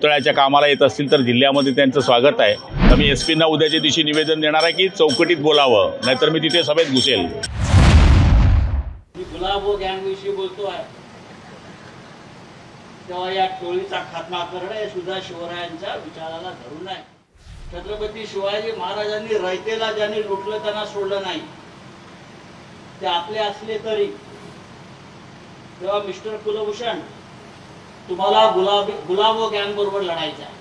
पुतळ्याच्या कामाला येत असतील तर जिल्ह्यामध्ये त्यांचं स्वागत आहे. तर मी एस पींना उद्याच्या दिवशी निवेदन देणार आहे की चौकटीत बोलावं नाहीतर मी तिथे सभेत घुसेल. मी तेव्हा या टोळीचा खात्मा करणं हे सुद्धा शिवरायांच्या विचाराला धरून आहे. छत्रपती शिवाजी महाराजांनी रयतेला ज्यांनी लुटलं त्यांना सोडलं नाही. ते आपले असले तरी. तेव्हा मिस्टर कुलभूषण तुम्हाला गुलाबी व गँग बरोबर लढायचं आहे.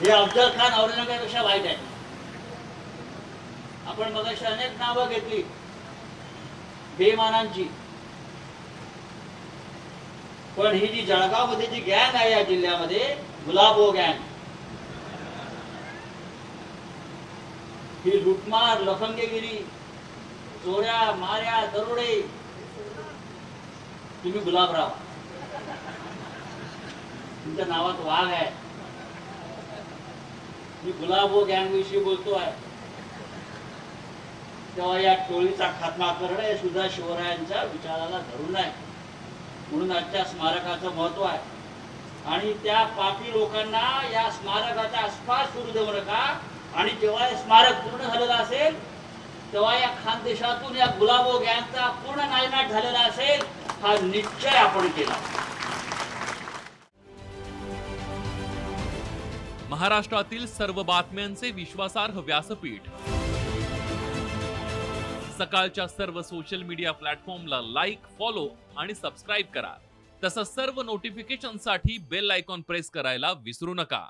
हे अफजल खान औरंगजेबापेक्षा वाईट आहे. आपण मगाशी अनेक नावं घेतली. बेमानांची पण ही जी जळगावमध्ये जी गँग आहे या जिल्ह्यामध्ये गुलाबो गँग. ही लुटमार लफंगेगिरी चोऱ्या माऱ्या दरोडे. तुम्ही गुलाबराव तुमच्या नावात वाघ आहे. मी गुलाबो गँग विषयी बोलतो आहे तेव्हा या टोळीचा खात्मा करणे सुद्धा शिवरायांच्या विचाराला धरून आहे म्हणून आजच्या स्मारकाचं महत्त्व आहे. आणि त्या पापी लोकांना या स्मारकाच्या आसपास सुरू देऊ नका. आणि जेव्हा हे स्मारक पूर्ण झालेलं असेल तेव्हा या खानदेशातून या गुलाबो गँगचा पूर्ण नायनाट झालेला असेल हा निश्चय आपण केला. महाराष्ट्रातील सर्व बातम्यांचे विश्वासार्ह व्यासपीठ. सकाळच्या सर्व सोशल मीडिया प्लॅटफॉर्मला लाईक फॉलो आणि सबस्क्राईब करा. तसंच सर्व नोटिफिकेशनसाठी बेल आयकॉन प्रेस करायला विसरू नका.